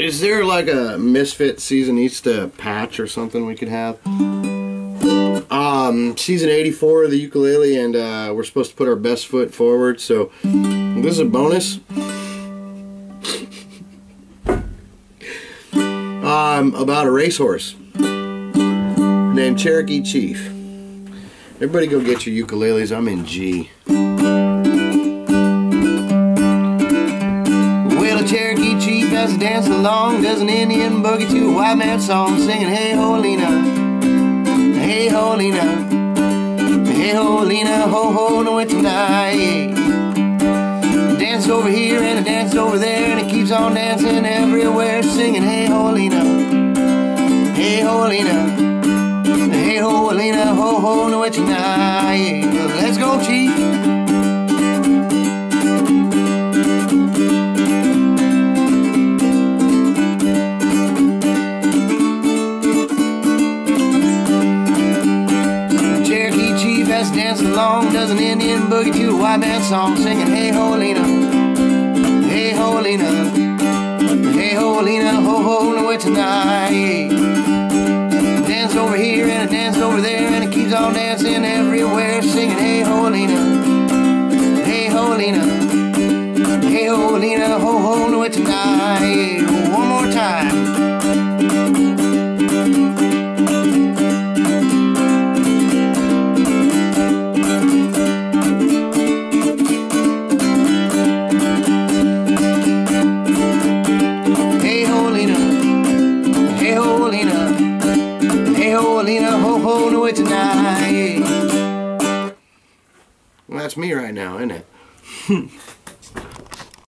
Is there like a Misfit Season Seasonista patch or something we could have? Um, season 84 of the ukulele, and uh, we're supposed to put our best foot forward. So this is a bonus. Um, about a racehorse named Cherokee Chief. Everybody go get your ukuleles. I'm in G. A dance along, does an Indian boogie to a white man song, singing Hey Ho Lena, Hey Ho Lena, Hey Ho Lena, Ho Ho no it tonight. Dance over here and a dance over there, and it keeps on dancing everywhere, singing Hey Ho Lena, Hey Ho Lena. Hey ho, Alina, ho ho, no it tonight. Let's go, Chief. Chief along, does an Indian boogie to a white man song, singing Hey ho, Alina, Hey ho, Alina, Hey ho, Alina, ho ho, no it tonight. Dance over here and a dance over there and it keeps on dancing everywhere singing hey ho Lena hey ho Lena hey ho Lena ho ho no it tonight. One more time no it tonight. Well, that's me right now, isn't it?